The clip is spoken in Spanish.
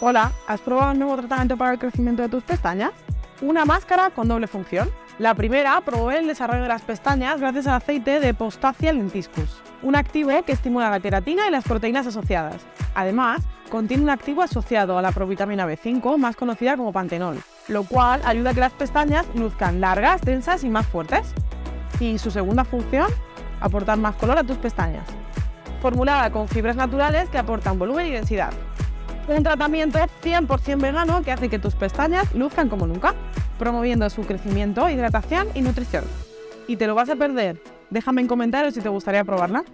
Hola, ¿has probado el nuevo tratamiento para el crecimiento de tus pestañas? Una máscara con doble función. La primera promueve el desarrollo de las pestañas gracias al aceite de Postacia lentiscus, un activo que estimula la queratina y las proteínas asociadas. Además, contiene un activo asociado a la provitamina B5, más conocida como pantenol, lo cual ayuda a que las pestañas luzcan largas, densas y más fuertes. Y su segunda función, aportar más color a tus pestañas. Formulada con fibras naturales que aportan volumen y densidad. Un tratamiento 100% vegano que hace que tus pestañas luzcan como nunca, promoviendo su crecimiento, hidratación y nutrición. ¿Y te lo vas a perder? Déjame en comentarios si te gustaría probarla.